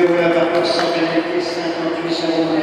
Numéro la par 100 58 secondes